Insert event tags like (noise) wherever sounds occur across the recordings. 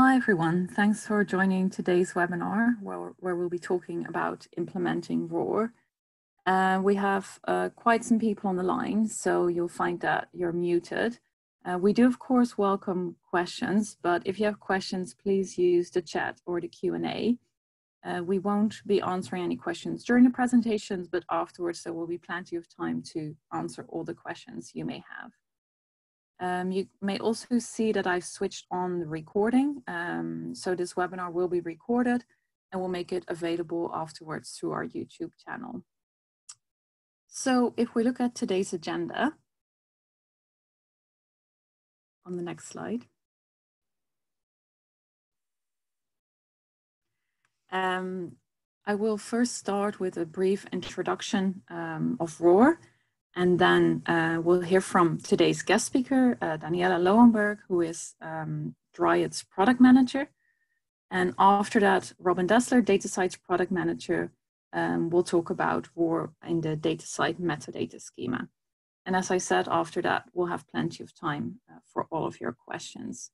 Hi everyone, thanks for joining today's webinar where, where we'll be talking about implementing ROR. Uh, we have uh, quite some people on the line, so you'll find that you're muted. Uh, we do of course welcome questions, but if you have questions, please use the chat or the Q&A. Uh, we won't be answering any questions during the presentations, but afterwards there will be plenty of time to answer all the questions you may have. Um, you may also see that I've switched on the recording. Um, so this webinar will be recorded and we'll make it available afterwards through our YouTube channel. So if we look at today's agenda, on the next slide. Um, I will first start with a brief introduction um, of ROR and then uh, we'll hear from today's guest speaker, uh, Daniella Lowenberg, who is um, Dryad's product manager. And after that, Robin Dasler, DataCite's product manager, um, will talk about ROR in the DataCite metadata schema. And as I said, after that, we'll have plenty of time uh, for all of your questions.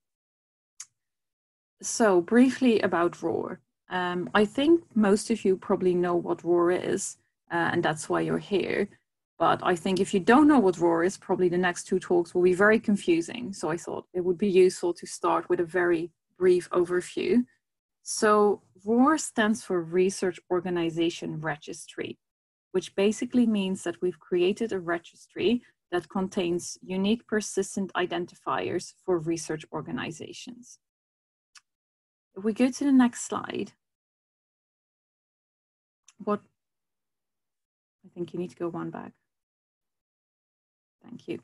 So briefly about ROR. Um, I think most of you probably know what ROR is, uh, and that's why you're here. But I think if you don't know what ROR is, probably the next two talks will be very confusing. So I thought it would be useful to start with a very brief overview. So ROR stands for Research Organization Registry, which basically means that we've created a registry that contains unique persistent identifiers for research organizations. If we go to the next slide, what I think you need to go one back. Thank you.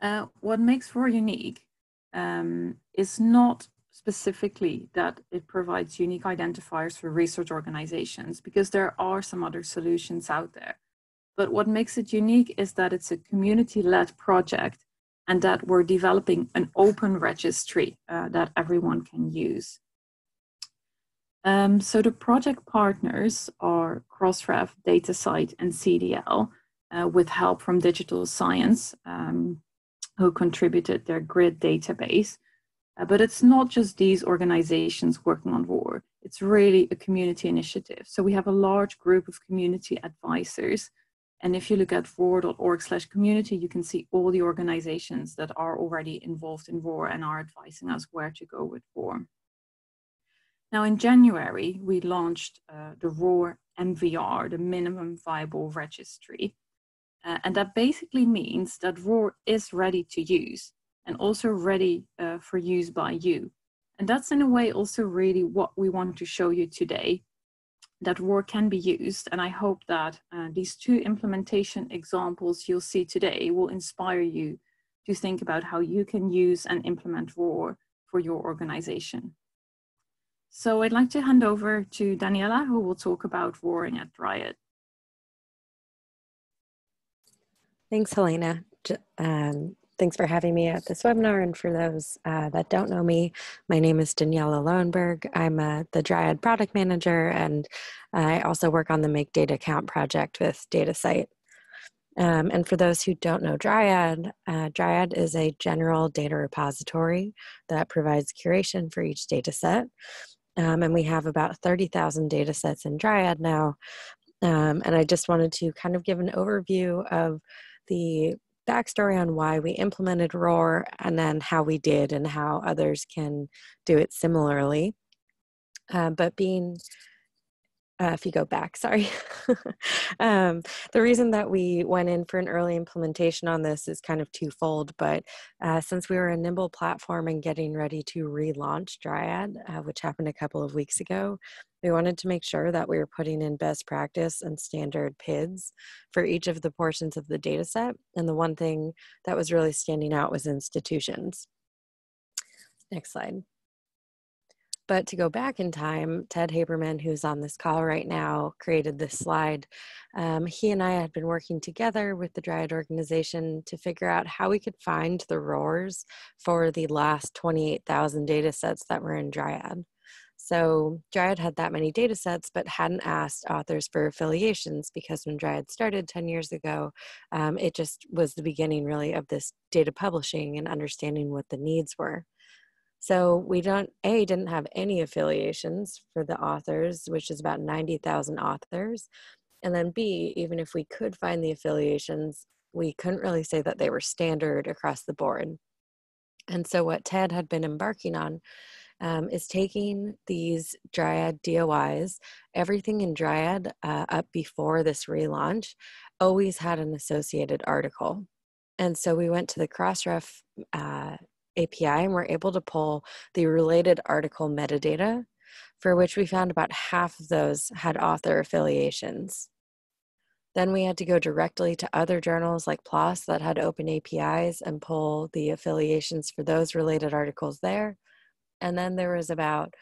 Uh, what makes ROR unique um, is not specifically that it provides unique identifiers for research organizations, because there are some other solutions out there. But what makes it unique is that it's a community-led project and that we're developing an open registry uh, that everyone can use. Um, so the project partners are Crossref, DataCite, and CDL, uh, with help from Digital Science, um, who contributed their GRID database. Uh, but it's not just these organizations working on ROR, it's really a community initiative. So we have a large group of community advisors. And if you look at ROR.org slash community, you can see all the organizations that are already involved in ROR and are advising us where to go with ROR. Now in January, we launched uh, the ROR MVR, the Minimum Viable Registry. Uh, and that basically means that ROR is ready to use and also ready uh, for use by you. And that's in a way also really what we want to show you today, that ROR can be used. And I hope that uh, these two implementation examples you'll see today will inspire you to think about how you can use and implement ROR for your organization. So I'd like to hand over to Daniella, who will talk about roaring at Dryad. Thanks, Helena. Um, thanks for having me at this webinar. And for those uh, that don't know me, my name is Daniella Lowenberg. I'm uh, the Dryad product manager, and I also work on the Make Data Count project with DataCite. Um, and for those who don't know Dryad, uh, Dryad is a general data repository that provides curation for each data set. Um, and we have about 30,000 data sets in Dryad now. Um, and I just wanted to kind of give an overview of the backstory on why we implemented ROR and then how we did and how others can do it similarly. Uh, but being uh, if you go back, sorry. (laughs) um, the reason that we went in for an early implementation on this is kind of twofold, but uh, since we were a nimble platform and getting ready to relaunch Dryad, uh, which happened a couple of weeks ago, we wanted to make sure that we were putting in best practice and standard PIDs for each of the portions of the data set. And the one thing that was really standing out was institutions. Next slide. But to go back in time, Ted Habermann, who's on this call right now, created this slide. Um, he and I had been working together with the Dryad organization to figure out how we could find the RORs for the last 28,000 data sets that were in Dryad. So Dryad had that many data sets, but hadn't asked authors for affiliations because when Dryad started 10 years ago, um, it just was the beginning really of this data publishing and understanding what the needs were. So we don't, A, didn't have any affiliations for the authors, which is about 90,000 authors. And then B, even if we could find the affiliations, we couldn't really say that they were standard across the board. And so what Ted had been embarking on um, is taking these Dryad DOIs, everything in Dryad uh, up before this relaunch always had an associated article. And so we went to the Crossref uh, API and we're able to pull the related article metadata, for which we found about half of those had author affiliations. Then we had to go directly to other journals like PLOS that had open APIs and pull the affiliations for those related articles there. And then there was about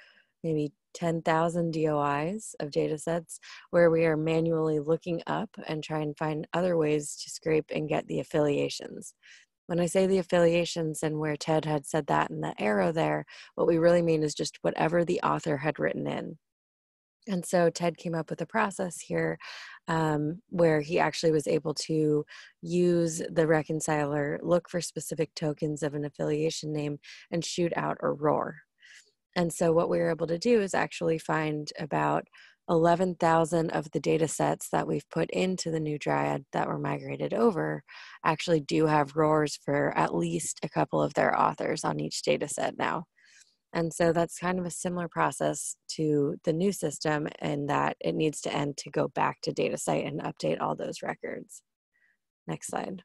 maybe 10,000 DOIs of data sets where we are manually looking up and try and find other ways to scrape and get the affiliations. When I say the affiliations and where Ted had said that in the arrow there, what we really mean is just whatever the author had written in. And so Ted came up with a process here um, where he actually was able to use the reconciler, look for specific tokens of an affiliation name, and shoot out a ROR. And so what we were able to do is actually find about 11,000 of the data sets that we've put into the new Dryad that were migrated over actually do have RORs for at least a couple of their authors on each data set now. And so that's kind of a similar process to the new system in that it needs to end to go back to DataCite and update all those records. Next slide.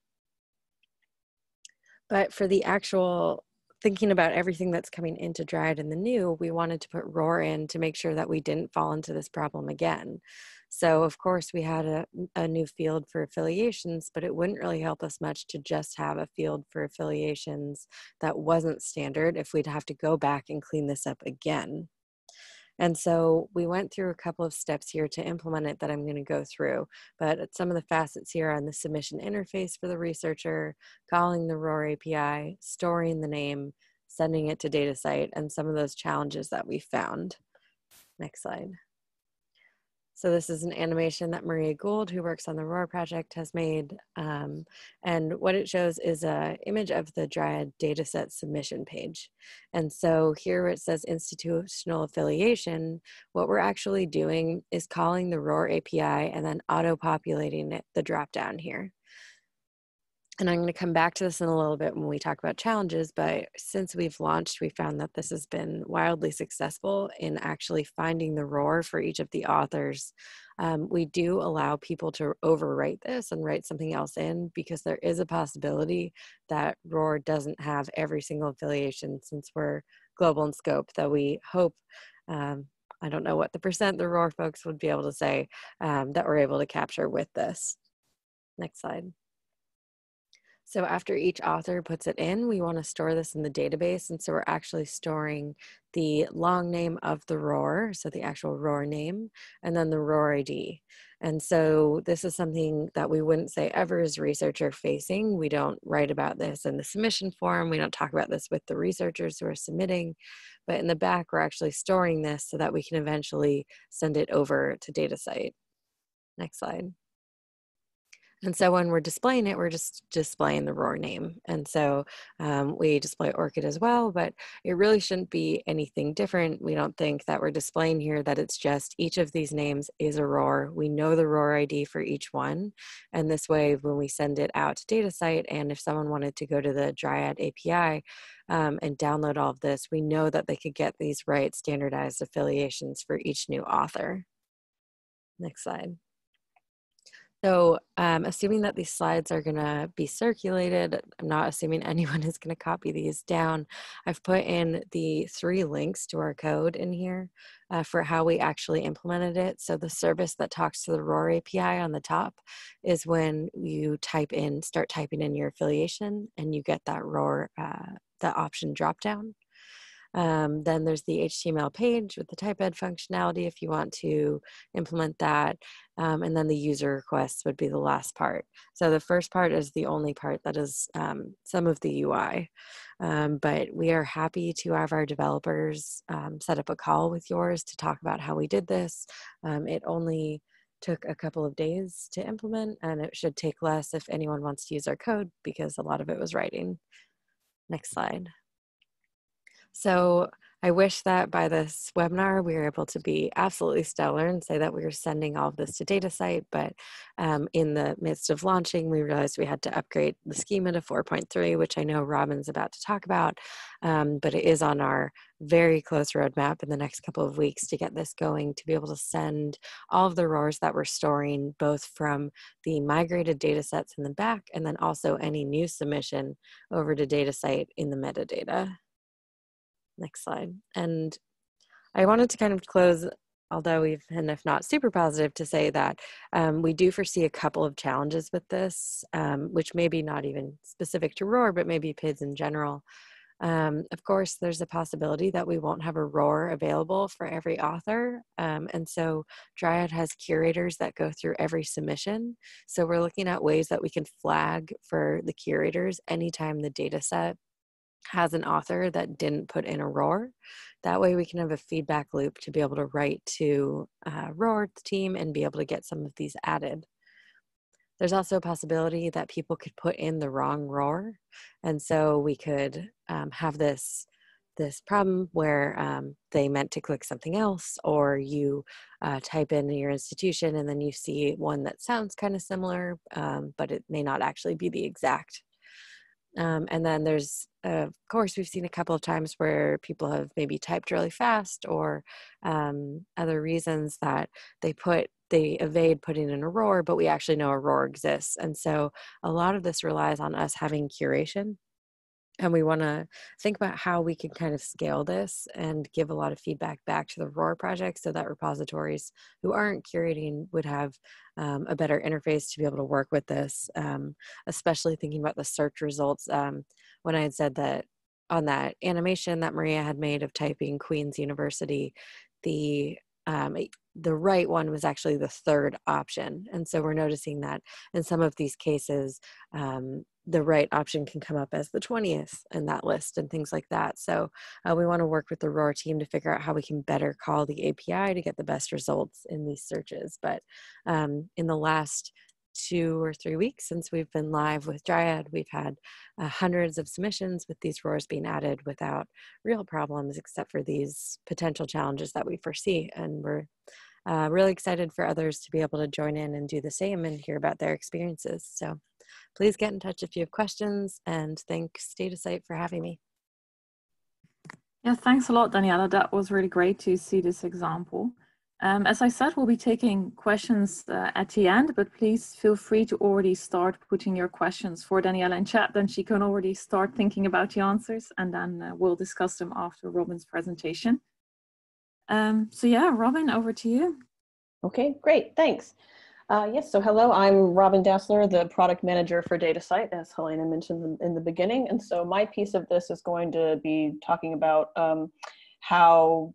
But for the actual thinking about everything that's coming into Dryad in the new, we wanted to put ROR in to make sure that we didn't fall into this problem again. So, of course, we had a, a new field for affiliations, but it wouldn't really help us much to just have a field for affiliations that wasn't standard if we'd have to go back and clean this up again. And so we went through a couple of steps here to implement it that I'm going to go through. But some of the facets here on the submission interface for the researcher, calling the ROR API, storing the name, sending it to DataCite, and some of those challenges that we found. Next slide. So this is an animation that Maria Gould, who works on the ROR project, has made. Um, and what it shows is an image of the Dryad dataset submission page. And so here it says institutional affiliation, what we're actually doing is calling the ROR API and then auto-populating the dropdown here and I'm going to come back to this in a little bit when we talk about challenges, but since we've launched, we found that this has been wildly successful in actually finding the ROR for each of the authors. Um, we do allow people to overwrite this and write something else in because there is a possibility that ROR doesn't have every single affiliation since we're global in scope that we hope um, I don't know what the percent the ROR folks would be able to say um, that we're able to capture with this. Next slide. So after each author puts it in, we want to store this in the database. And so we're actually storing the long name of the ROR, so the actual ROR name, and then the ROR ID. And so this is something that we wouldn't say ever is researcher facing. We don't write about this in the submission form. We don't talk about this with the researchers who are submitting. But in the back, we're actually storing this so that we can eventually send it over to DataCite. Next slide. And so when we're displaying it, we're just displaying the ROR name. And so um, we display ORCID as well, but it really shouldn't be anything different. We don't think that we're displaying here that it's just each of these names is a ROR. We know the ROR ID for each one. And this way, when we send it out to DataCite, and if someone wanted to go to the Dryad API um, and download all of this, we know that they could get these right standardized affiliations for each new author. Next slide. So, um, assuming that these slides are going to be circulated, I'm not assuming (laughs) anyone is going to copy these down. I've put in the three links to our code in here uh, for how we actually implemented it. So, the service that talks to the ROR API on the top is when you type in, start typing in your affiliation, and you get that ROR, uh, the option drop down. Um, then there's the HTML page with the typeahead functionality if you want to implement that. Um, and then the user requests would be the last part. So the first part is the only part that is um, some of the UI. Um, but we are happy to have our developers um, set up a call with yours to talk about how we did this. Um, it only took a couple of days to implement and it should take less if anyone wants to use our code because a lot of it was writing. Next slide. So I wish that by this webinar we were able to be absolutely stellar and say that we were sending all of this to DataCite, but um, in the midst of launching, we realized we had to upgrade the schema to 4.3, which I know Robin's about to talk about, um, but it is on our very close roadmap in the next couple of weeks to get this going, to be able to send all of the RORs that we're storing, both from the migrated data sets in the back and then also any new submission over to DataCite in the metadata. Next slide. And I wanted to kind of close, although we've, and if not super positive, to say that um, we do foresee a couple of challenges with this, um, which may be not even specific to ROR, but maybe PIDs in general. Um, of course, there's a possibility that we won't have a ROR available for every author. Um, and so Dryad has curators that go through every submission. So we're looking at ways that we can flag for the curators anytime the data set has an author that didn't put in a ROR. That way we can have a feedback loop to be able to write to uh, ROR team and be able to get some of these added. There's also a possibility that people could put in the wrong ROR, And so we could um, have this this problem where um, they meant to click something else or you uh, type in your institution and then you see one that sounds kind of similar um, but it may not actually be the exact um, and then there's, uh, of course, we've seen a couple of times where people have maybe typed really fast or um, other reasons that they put they evade putting in a ROR, but we actually know a ROR exists. And so a lot of this relies on us having curation and we want to think about how we can kind of scale this and give a lot of feedback back to the ROR project so that repositories who aren't curating would have um, a better interface to be able to work with this, um, especially thinking about the search results. Um, when I had said that on that animation that Maria had made of typing Queen's University, the um, the right one was actually the third option. And so we're noticing that in some of these cases, um, the right option can come up as the 20th in that list and things like that. So uh, we want to work with the ROR team to figure out how we can better call the API to get the best results in these searches. But um, in the last two or three weeks since we've been live with Dryad, we've had uh, hundreds of submissions with these RORs being added without real problems, except for these potential challenges that we foresee. And we're uh, really excited for others to be able to join in and do the same and hear about their experiences. So please get in touch if you have questions and thanks DataCite for having me. Yeah, thanks a lot, Daniella. That was really great to see this example. Um, as I said, we'll be taking questions uh, at the end, but please feel free to already start putting your questions for Daniella in chat. Then she can already start thinking about the answers and then uh, we'll discuss them after Robin's presentation. Um, so yeah, Robin, over to you. Okay, great, thanks. Uh, yes, so hello, I'm Robin Dasler, the product manager for DataCite, as Helena mentioned in the beginning. And so my piece of this is going to be talking about um, how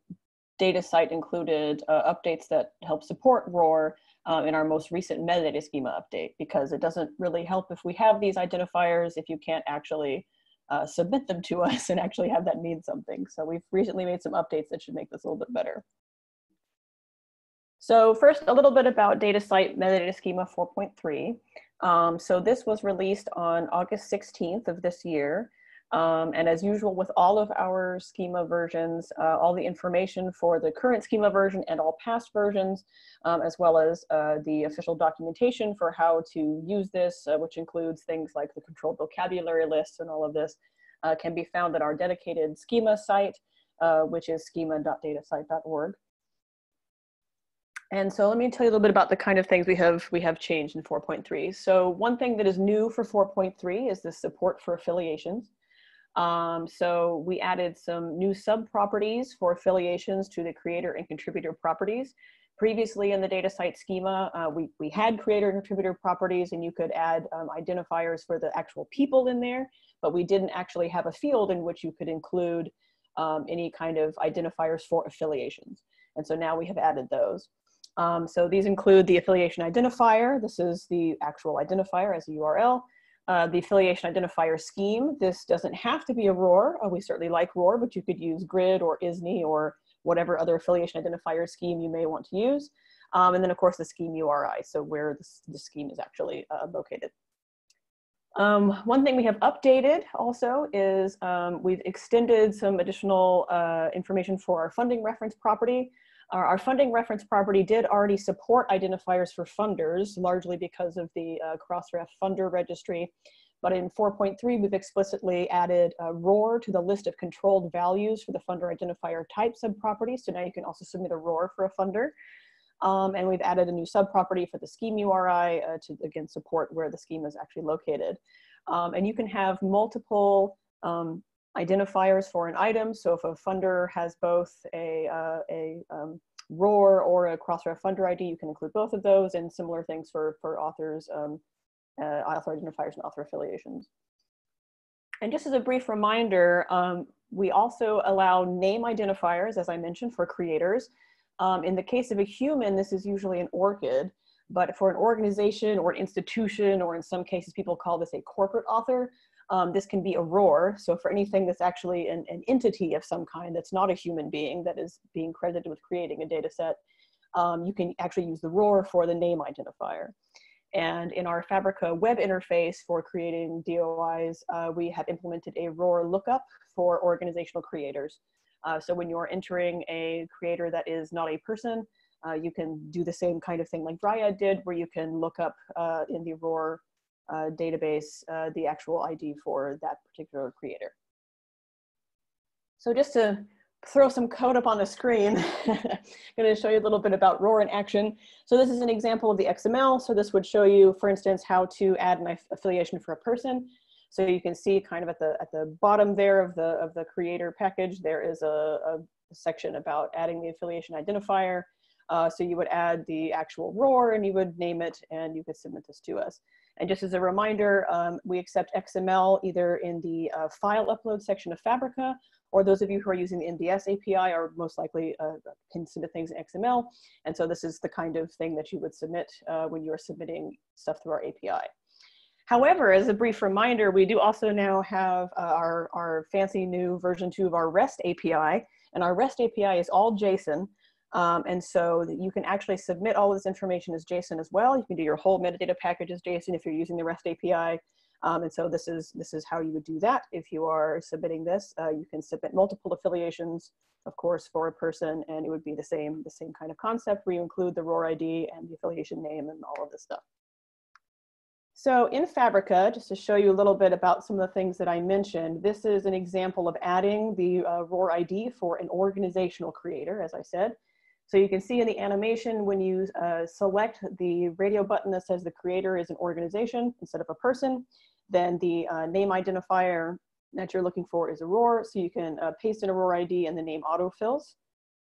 DataCite included uh, updates that help support ROR uh, in our most recent metadata schema update, because it doesn't really help if we have these identifiers if you can't actually uh, submit them to (laughs) us and actually have that mean something. So we've recently made some updates that should make this a little bit better. So first, a little bit about DataCite Metadata Schema 4.3. Um, so this was released on August 16th of this year. Um, and as usual with all of our schema versions, uh, all the information for the current schema version and all past versions, um, as well as uh, the official documentation for how to use this, uh, which includes things like the controlled vocabulary lists and all of this, uh, can be found at our dedicated schema site, uh, which is schema.datacite.org. And so let me tell you a little bit about the kind of things we have we have changed in 4.3. So one thing that is new for 4.3 is the support for affiliations. Um, so we added some new sub properties for affiliations to the creator and contributor properties. Previously in the DataCite schema, uh, we, we had creator and contributor properties and you could add um, identifiers for the actual people in there, but we didn't actually have a field in which you could include um, any kind of identifiers for affiliations. And so now we have added those. Um, so these include the affiliation identifier. This is the actual identifier as a URL. Uh, the affiliation identifier scheme. This doesn't have to be a ROR. Uh, we certainly like ROR, but you could use GRID or ISNI or whatever other affiliation identifier scheme you may want to use. Um, and then of course the scheme URI, so where the, scheme is actually uh, located. Um, one thing we have updated also is um, we've extended some additional uh, information for our funding reference property. Our, our, funding reference property did already support identifiers for funders, largely because of the uh, Crossref funder registry. But in 4.3, we've explicitly added a ROR to the list of controlled values for the funder identifier type subproperty. So now you can also submit a ROR for a funder. Um, and we've added a new subproperty for the scheme URI uh, to, again, support where the scheme is actually located. Um, and you can have multiple um, identifiers for an item. So if a funder has both a, uh, a um, ROR or a Crossref funder ID, you can include both of those and similar things for, for authors, um, uh, author identifiers and author affiliations. And just as a brief reminder, um, we also allow name identifiers, as I mentioned, for creators. Um, in the case of a human, this is usually an ORCID, but for an organization or an institution, or in some cases people call this a corporate author, um, this can be a ROR. So for anything that's actually an, an, entity of some kind that's not a human being that is being credited with creating a data set, um, you can actually use the ROR for the name identifier. And in our Fabrica web interface for creating DOIs, uh, we have implemented a ROR lookup for organizational creators. Uh, so when you're entering a creator that is not a person, uh, you can do the same kind of thing like Dryad did, where you can look up uh, in the ROR uh, database uh, the actual ID for that particular creator. So just to throw some code up on the screen, (laughs) I'm going to show you a little bit about ROR in action. So this is an example of the XML. So this would show you, for instance, how to add an affiliation for a person. So you can see kind of at the at the bottom there of the of the creator package, there is a, a section about adding the affiliation identifier. Uh, so you would add the actual ROR and you would name it and you could submit this to us. And just as a reminder, um, we accept XML either in the uh, file upload section of Fabrica or those of you who are using the MDS API are most likely uh, can submit things in XML. And so this is the kind of thing that you would submit uh, when you're submitting stuff through our API. However, as a brief reminder, we do also now have uh, our, our fancy new version two of our REST API. And our REST API is all JSON. Um, and so you can actually submit all this information as JSON as well. You can do your whole metadata package as JSON if you're using the REST API. Um, and so this is, this is how you would do that. If you are submitting this, uh, you can submit multiple affiliations, of course, for a person, and it would be the same, the same kind of concept where you include the ROR ID and the affiliation name and all of this stuff. So in Fabrica, just to show you a little bit about some of the things that I mentioned, this is an example of adding the uh, ROR ID for an organizational creator, as I said. So you can see in the animation when you uh, select the radio button that says the creator is an organization instead of a person, then the uh, name identifier that you're looking for is a ROR. So you can uh, paste in a ROR ID and the name autofills.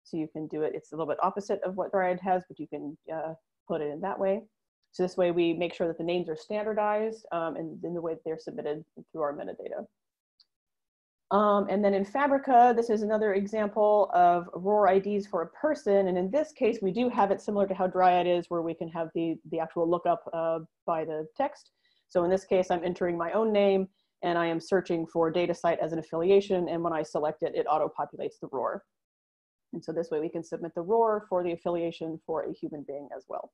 So you can do it, it's a little bit opposite of what Dryad has, but you can uh, put it in that way. So this way we make sure that the names are standardized um, and in the way that they're submitted through our metadata. Um, and then in Fabrica, this is another example of ROR IDs for a person. And in this case, we do have it similar to how Dryad is, where we can have the, the actual lookup uh, by the text. So in this case, I'm entering my own name and I am searching for DataCite as an affiliation. And when I select it, it auto-populates the ROR. And so this way we can submit the ROR for the affiliation for a human being as well.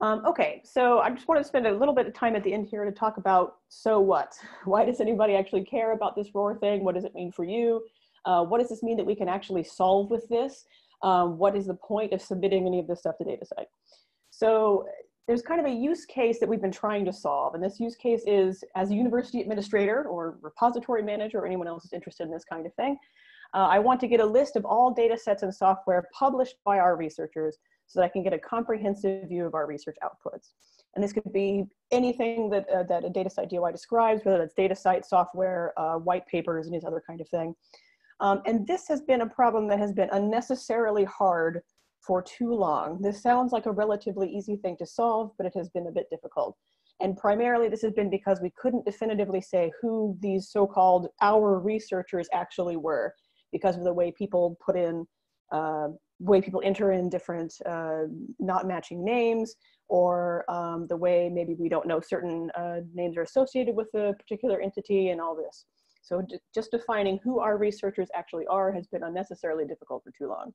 Um, okay, so I just want to spend a little bit of time at the end here to talk about so what? (laughs) Why does anybody actually care about this ROR thing? What does it mean for you? Uh, what does this mean that we can actually solve with this? Um, what is the point of submitting any of this stuff to DataCite? So there's kind of a use case that we've been trying to solve. And this use case is as a university administrator or repository manager or anyone else who's interested in this kind of thing, uh, I want to get a list of all data sets and software published by our researchers so that I can get a comprehensive view of our research outputs. And this could be anything that, uh, that a DataCite DOI describes, whether that's DataCite software, uh, white papers, and these other kind of thing. Um, and this has been a problem that has been unnecessarily hard for too long. This sounds like a relatively easy thing to solve, but it has been a bit difficult. And primarily this has been because we couldn't definitively say who these so-called our researchers actually were because of the way people put in uh, way people enter in different uh, not matching names or um, the way maybe we don't know certain uh, names are associated with a particular entity and all this. So just defining who our researchers actually are has been unnecessarily difficult for too long.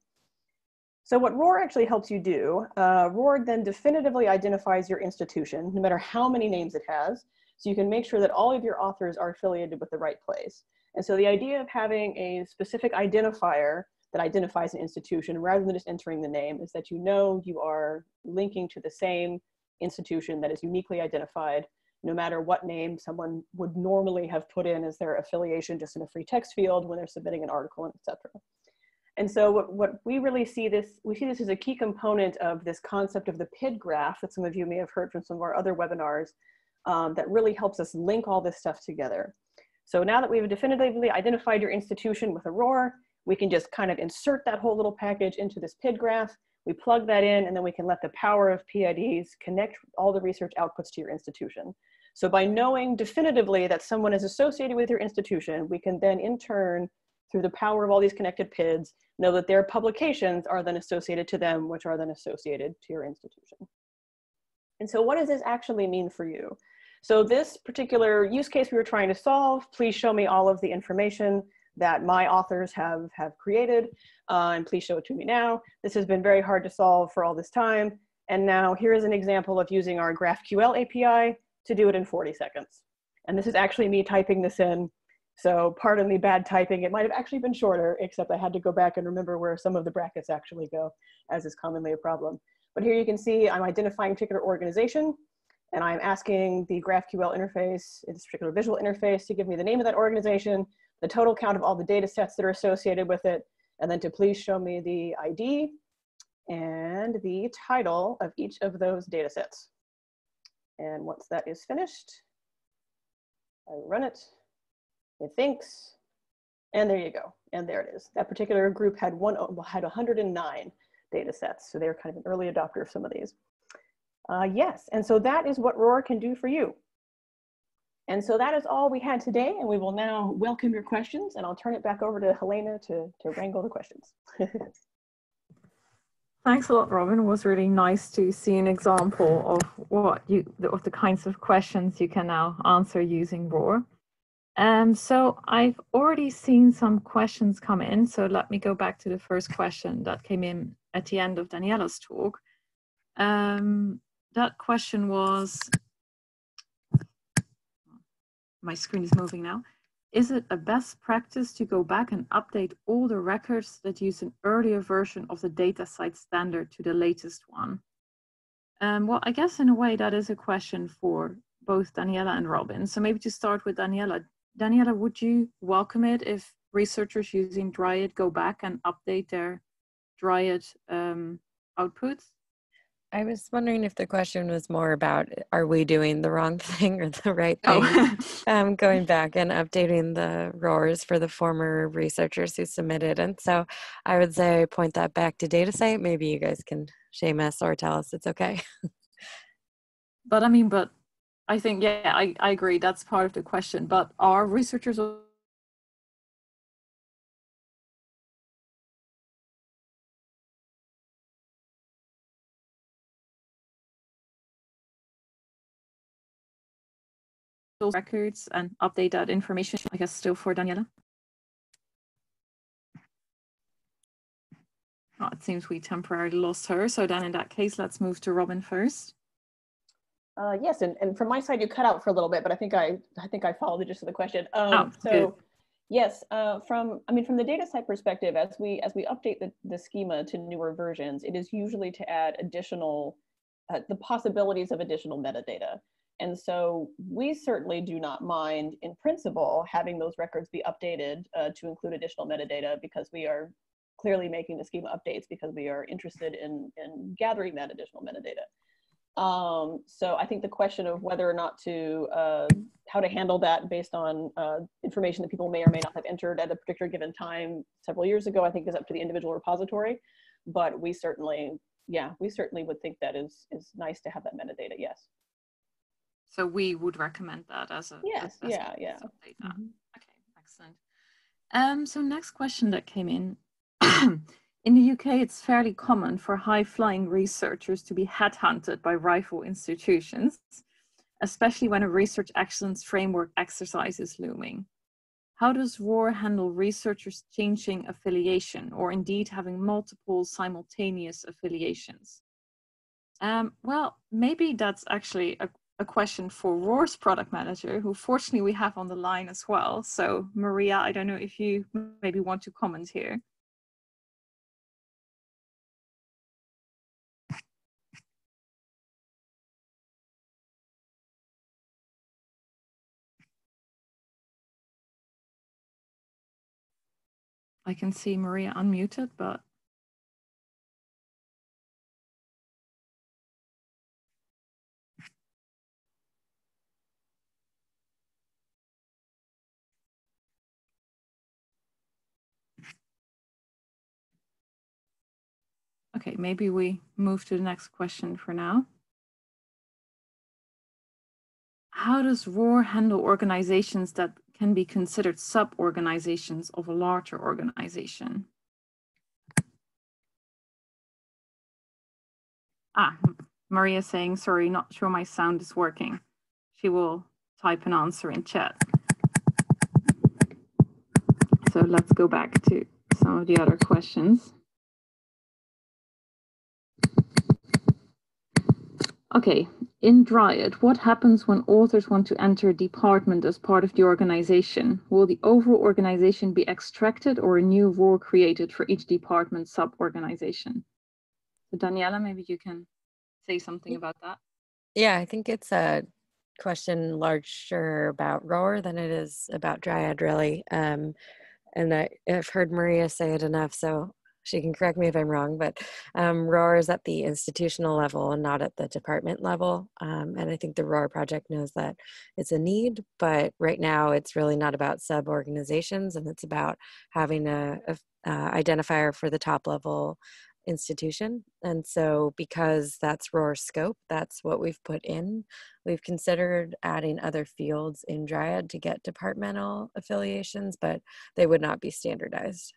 So what ROR actually helps you do, uh, ROR then definitively identifies your institution, no matter how many names it has, so you can make sure that all of your authors are affiliated with the right place. And so the idea of having a specific identifier that identifies an institution rather than just entering the name is that you know you are linking to the same institution that is uniquely identified no matter what name someone would normally have put in as their affiliation just in a free text field when they're submitting an article and etc. And so what, what we really see this, we see this as a key component of this concept of the PID graph that some of you may have heard from some of our other webinars um, that really helps us link all this stuff together. So now that we've definitively identified your institution with a ROR, we can just kind of insert that whole little package into this PID graph. We plug that in and then we can let the power of PIDs connect all the research outputs to your institution. So by knowing definitively that someone is associated with your institution, we can then in turn, through the power of all these connected PIDs, know that their publications are then associated to them, which are then associated to your institution. And so what does this actually mean for you? So this particular use case we were trying to solve, please show me all of the information that my authors have, have created, uh, and please show it to me now. This has been very hard to solve for all this time. And now here is an example of using our GraphQL API to do it in 40 seconds. And this is actually me typing this in. So pardon the bad typing. It might have actually been shorter, except I had to go back and remember where some of the brackets actually go, as is commonly a problem. But here you can see I'm identifying particular organization, and I'm asking the GraphQL interface, this particular visual interface, to give me the name of that organization, the total count of all the data sets that are associated with it, and then to please show me the ID and the title of each of those data sets. And once that is finished, I run it, it thinks, and there you go. And there it is. That particular group had one had 109 data sets. So they're kind of an early adopter of some of these. Uh, yes, and so that is what ROR can do for you. And so that is all we had today, and we will now welcome your questions, and I'll turn it back over to Helena to, to wrangle the questions. (laughs) Thanks a lot, Robin. It was really nice to see an example of what you of the kinds of questions you can now answer using ROR. Um, so I've already seen some questions come in. So let me go back to the first question that came in at the end of Daniella's talk. Um, that question was my screen is moving now. Is it a best practice to go back and update all the records that use an earlier version of the DataCite standard to the latest one? Um, well, I guess in a way that is a question for both Daniella and Robin. So maybe to start with Daniella. Daniella, would you welcome it if researchers using Dryad go back and update their Dryad um, outputs? I was wondering if the question was more about are we doing the wrong (laughs) thing or the right thing? Oh. (laughs) um, going back and updating the RORs for the former researchers who submitted. And so I would say point that back to DataCite. Maybe you guys can shame us or tell us it's okay. but I mean, but I think, yeah, I, I agree. That's part of the question. But are researchers those records and update that information, I guess still for Daniella. Oh, it seems we temporarily lost her. So then in that case, let's move to Robin first. Uh, yes, and, and from my side, you cut out for a little bit, but I think I I think I followed the gist of the question. Um, oh, so good. yes, uh, from I mean from the DataCite perspective, as we as we update the, the schema to newer versions, it is usually to add additional uh, the possibilities of additional metadata. And so we certainly do not mind, in principle, having those records be updated uh, to include additional metadata because we are clearly making the schema updates because we are interested in, in gathering that additional metadata. Um, so I think the question of whether or not to, uh, how to handle that based on uh, information that people may or may not have entered at a particular given time several years ago, I think is up to the individual repository. But we certainly, yeah, we certainly would think that is, is nice to have that metadata, yes. So we would recommend that as a yes, as yeah, yeah. Mm-hmm. Okay, excellent. Um, so next question that came in. (clears throat) in the UK, it's fairly common for high-flying researchers to be headhunted by rival institutions, especially when a research excellence framework exercise is looming. how does ROR handle researchers changing affiliation or indeed having multiple simultaneous affiliations? Um, well, maybe that's actually a, a question for ROR's product manager, who fortunately we have on the line as well. So Maria, I don't know if you maybe want to comment here. I can see Maria unmuted, but Okay, maybe we move to the next question for now. How does ROR handle organizations that can be considered sub-organizations of a larger organization. Ah, Maria saying, sorry, not sure my sound is working. She will type an answer in chat. So let's go back to some of the other questions. Okay, in Dryad, what happens when authors want to enter a department as part of the organization? Will the overall organization be extracted or a new ROR created for each department sub-organization? So Daniella, maybe you can say something about that. Yeah, I think it's a question larger about ROR than it is about Dryad, really. Um, and I, have heard Maria say it enough, so she can correct me if I'm wrong, but um, ROR is at the institutional level and not at the department level. Um, and I think the ROR project knows that it's a need, but right now it's really not about sub organizations and it's about having a, a uh, identifier for the top level institution. And so, because that's ROR scope, that's what we've put in. We've considered adding other fields in Dryad to get departmental affiliations, but they would not be standardized.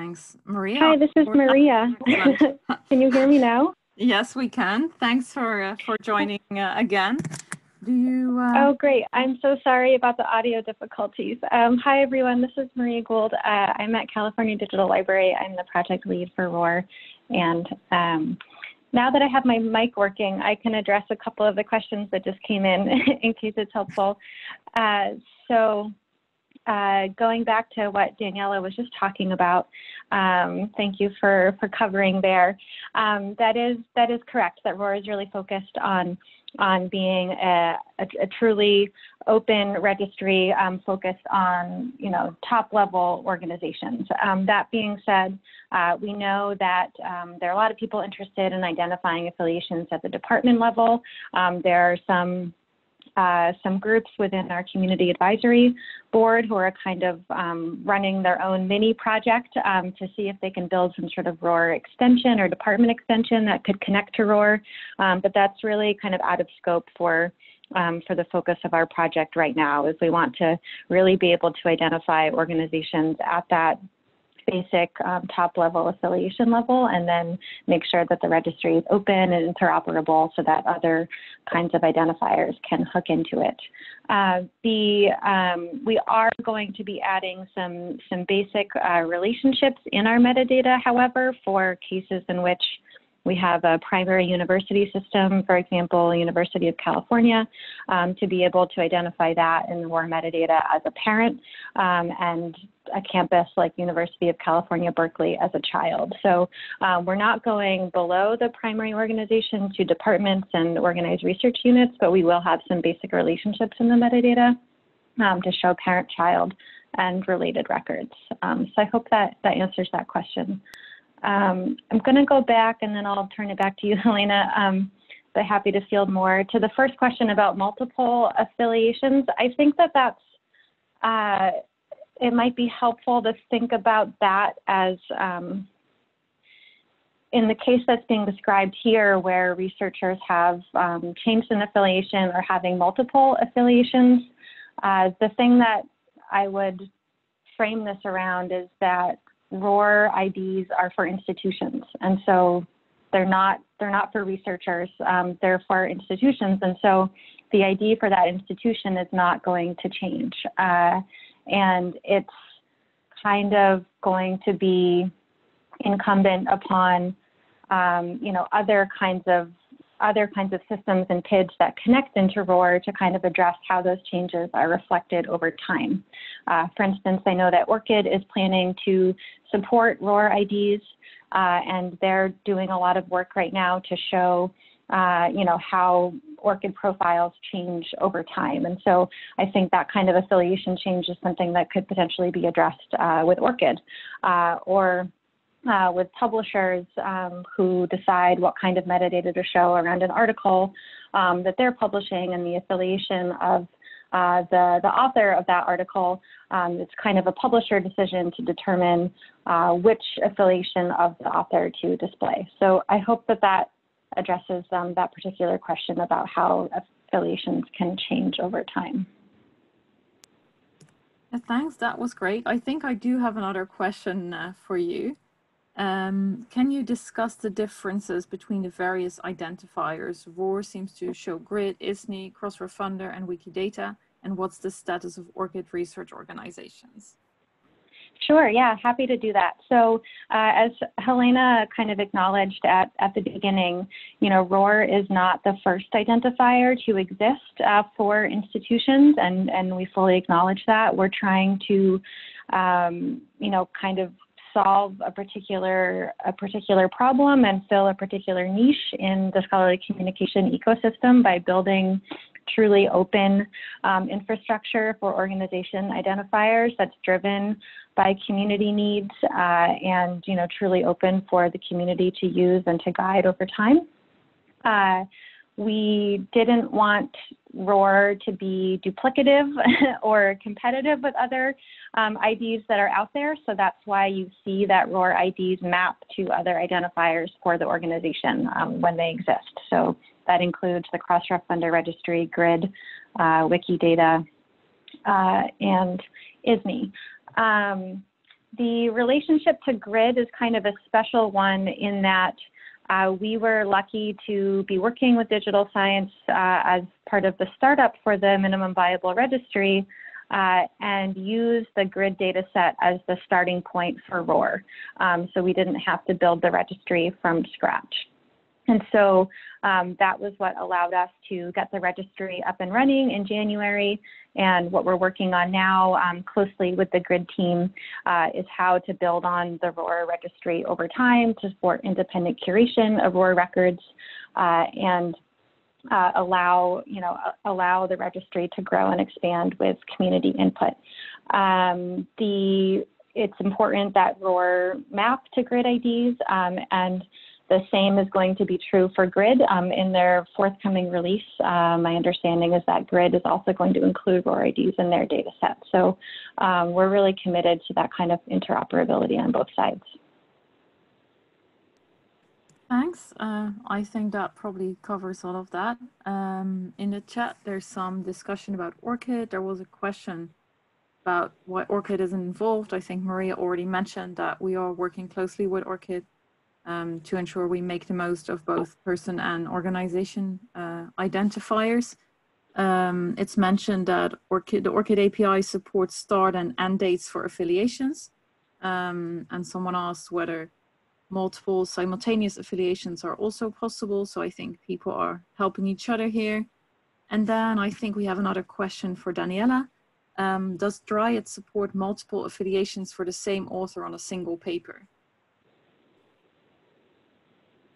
Thanks. Maria? Hi, this is Maria. (laughs) can you hear me now? Yes, we can. Thanks for uh, for joining uh, again. Do you? Uh... Oh, great. I'm so sorry about the audio difficulties. Um, hi, everyone. This is Maria Gould. Uh, I'm at California Digital Library. I'm the project lead for ROR. And um, now that I have my mic working, I can address a couple of the questions that just came in (laughs) in case it's helpful. Uh, so uh, going back to what Daniella was just talking about, um, thank you for, for covering there. Um, that is that is correct. That ROR is really focused on on being a, a, a truly open registry um, focused on you know top level organizations. Um, that being said, uh, we know that um, there are a lot of people interested in identifying affiliations at the department level. Um, there are some uh, some groups within our community advisory board who are kind of um, running their own mini project um, to see if they can build some sort of ROR extension or department extension that could connect to ROR. Um, but that's really kind of out of scope for um, for the focus of our project right now is we want to really be able to identify organizations at that basic um, top level affiliation level and then make sure that the registry is open and interoperable so that other kinds of identifiers can hook into it. Uh, the, um, we are going to be adding some, some basic uh, relationships in our metadata, however, for cases in which we have a primary university system, for example, University of California, um, to be able to identify that in the ROR metadata as a parent um, and a campus like University of California, Berkeley as a child. So um, we're not going below the primary organization to departments and organized research units, but we will have some basic relationships in the metadata um, to show parent-child and related records. Um, so I hope that that answers that question. Um, I'm going to go back and then I'll turn it back to you, (laughs) Helena. Um, but happy to field more. To the first question about multiple affiliations, I think that that's, uh, it might be helpful to think about that as um, in the case that's being described here, where researchers have um, changed an affiliation or having multiple affiliations, uh, the thing that I would frame this around is that ROR IDs are for institutions. And so they're not they're not for researchers. Um, they're for institutions, and so the ID for that institution is not going to change. Uh, and it's kind of going to be incumbent upon um, you know other kinds of other kinds of systems and PIDs that connect into ROR to kind of address how those changes are reflected over time. Uh, for instance, I know that ORCID is planning to support ROR IDs, uh, and they're doing a lot of work right now to show, uh, you know, how ORCID profiles change over time. And so I think that kind of affiliation change is something that could potentially be addressed uh, with ORCID uh, or uh, with publishers um, who decide what kind of metadata to show around an article um, that they're publishing and the affiliation of uh, the, the author of that article. Um, it's kind of a publisher decision to determine uh, which affiliation of the author to display. So I hope that that addresses um, that particular question about how affiliations can change over time. thanks, that was great. I think I do have another question uh, for you. Um, can you discuss the differences between the various identifiers? ROR seems to show GRID, ISNI, Crossref Funder, and Wikidata. And what's the status of ORCID research organizations? Sure, yeah, happy to do that. So uh, as Helena kind of acknowledged at, at the beginning, you know, ROR is not the first identifier to exist uh, for institutions, and, and we fully acknowledge that. We're trying to, um, you know, kind of solve a particular a particular problem and fill a particular niche in the scholarly communication ecosystem by building truly open um, infrastructure for organization identifiers that's driven by community needs uh, and you know truly open for the community to use and to guide over time. Uh, we didn't want ROR to be duplicative (laughs) or competitive with other um, IDs that are out there. So that's why you see that ROR IDs map to other identifiers for the organization um, when they exist. So that includes the Crossref Funder Registry, GRID, uh, Wikidata, uh, and ISNI. Um, the relationship to GRID is kind of a special one in that uh, we were lucky to be working with digital science uh, as part of the startup for the minimum viable registry uh, and use the grid data set as the starting point for ROR. Um, so we didn't have to build the registry from scratch. And so um, that was what allowed us to get the registry up and running in January. And what we're working on now um, closely with the GRID team uh, is how to build on the ROR registry over time to support independent curation of ROR records uh, and uh, allow, you know, allow the registry to grow and expand with community input. Um, the, it's important that ROR map to GRID IDs um, and the same is going to be true for GRID um, in their forthcoming release. Uh, my understanding is that GRID is also going to include ROR IDs in their data set. So um, we're really committed to that kind of interoperability on both sides. Thanks. Uh, I think that probably covers all of that. Um, in the chat, there's some discussion about ORCID. There was a question about why ORCID isn't involved. I think Maria already mentioned that we are working closely with ORCID um, to ensure we make the most of both person and organization uh, identifiers. Um, it's mentioned that ORCID, the ORCID API supports start and end dates for affiliations. Um, and someone asked whether multiple simultaneous affiliations are also possible. So I think people are helping each other here. And then I think we have another question for Daniella. Um, does Dryad support multiple affiliations for the same author on a single paper?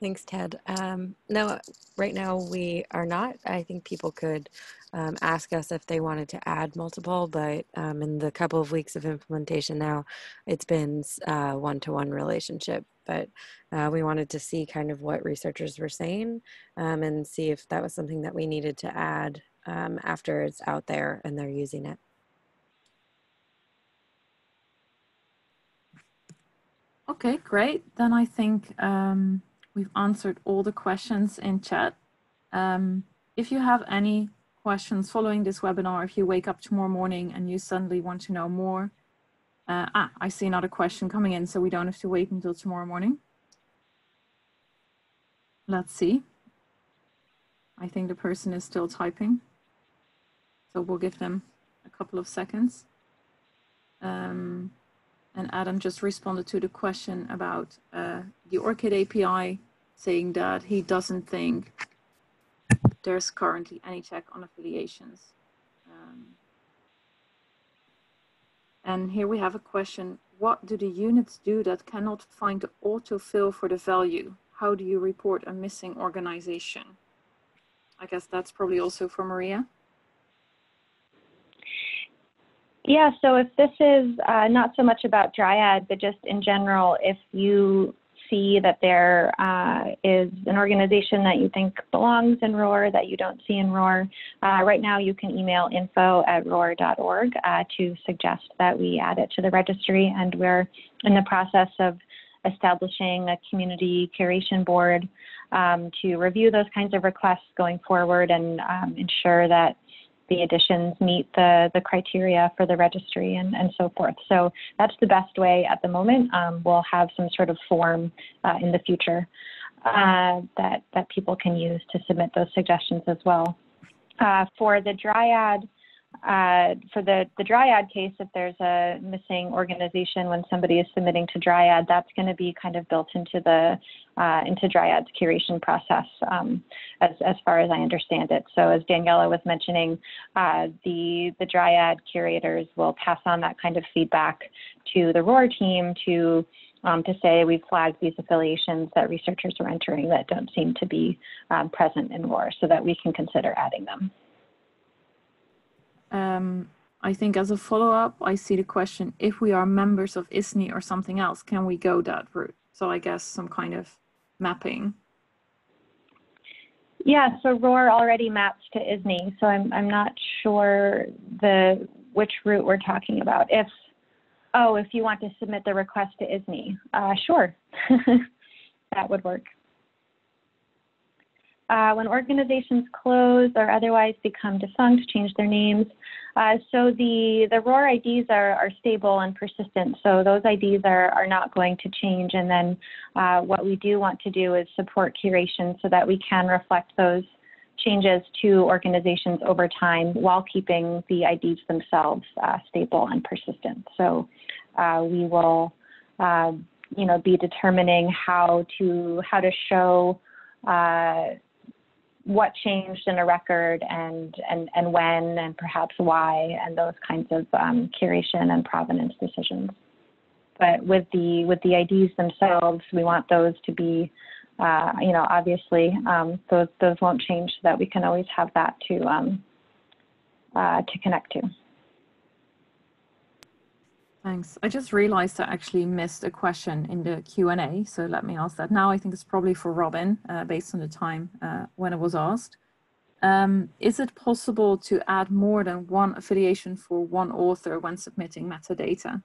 Thanks, Ted. Um, no, right now we are not. I think people could um, ask us if they wanted to add multiple, but um, in the couple of weeks of implementation now, it's been one to one relationship. But uh, we wanted to see kind of what researchers were saying um, and see if that was something that we needed to add um, after it's out there and they're using it. Okay, great. Then I think um, We've answered all the questions in chat. Um, if you have any questions following this webinar, if you wake up tomorrow morning and you suddenly want to know more, uh, ah, I see another question coming in, so we don't have to wait until tomorrow morning. Let's see. I think the person is still typing. So we'll give them a couple of seconds. Um, and Adam just responded to the question about uh, the ORCID API, saying that he doesn't think there's currently any check on affiliations. Um, and here we have a question. What do the units do that cannot find the autofill for the value? How do you report a missing organization? I guess that's probably also for Maria. Yeah, so if this is uh, not so much about Dryad, but just in general, if you see that there uh, is an organization that you think belongs in ROR that you don't see in ROR, uh, right now you can email info at ror.org uh, to suggest that we add it to the registry. And we're in the process of establishing a community curation board um, to review those kinds of requests going forward and um, ensure that the additions meet the, the criteria for the registry and, and so forth. So that's the best way at the moment. Um, we'll have some sort of form uh, in the future uh, that, that people can use to submit those suggestions as well. Uh, for the Dryad uh, for the, the Dryad case, if there's a missing organization when somebody is submitting to Dryad, that's going to be kind of built into the uh, into Dryad's curation process, um, as as far as I understand it. So as Daniella was mentioning, uh, the the Dryad curators will pass on that kind of feedback to the ROR team to um, to say we've flagged these affiliations that researchers are entering that don't seem to be um, present in ROR so that we can consider adding them. Um, I think as a follow-up, I see the question, if we are members of ISNI or something else, can we go that route? So I guess some kind of mapping. Yeah, so ROR already maps to ISNI, so I'm, I'm not sure the which route we're talking about. If, oh, if you want to submit the request to ISNI, uh, sure, (laughs) that would work uh, when organizations close or otherwise become defunct, change their names. Uh, so the, the ROR IDs are, are stable and persistent. So those IDs are, are not going to change. And then uh, what we do want to do is support curation so that we can reflect those changes to organizations over time while keeping the IDs themselves uh, stable and persistent. So uh, we will, uh, you know, be determining how to how to show uh, what changed in a record and, and, and when and perhaps why and those kinds of um, curation and provenance decisions. But with the with the IDs themselves, we want those to be, uh, you know, obviously um, those those won't change so that we can always have that to um, uh, to connect to. Thanks. I just realized I actually missed a question in the Q&A, so let me ask that now. I think it's probably for Robin, uh, based on the time uh, when it was asked. Um, is it possible to add more than one affiliation for one author when submitting metadata?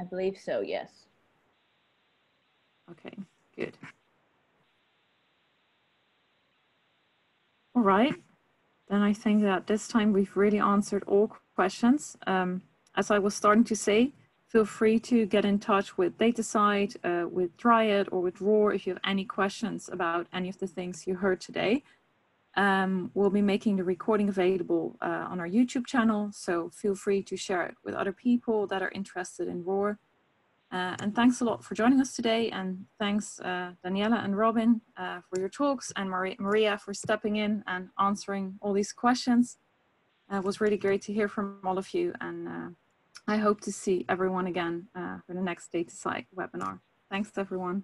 I believe so, yes. Okay, good. All right then I think that this time we've really answered all questions. Um, as I was starting to say, feel free to get in touch with DataCite, uh, with Dryad, or with ROR if you have any questions about any of the things you heard today. Um, we'll be making the recording available uh, on our YouTube channel, so feel free to share it with other people that are interested in ROR. Uh, and thanks a lot for joining us today. And thanks, uh, Daniella and Robin, uh, for your talks, and Maria, Maria for stepping in and answering all these questions. Uh, it was really great to hear from all of you. And uh, I hope to see everyone again uh, for the next Data DataCite webinar. Thanks, everyone.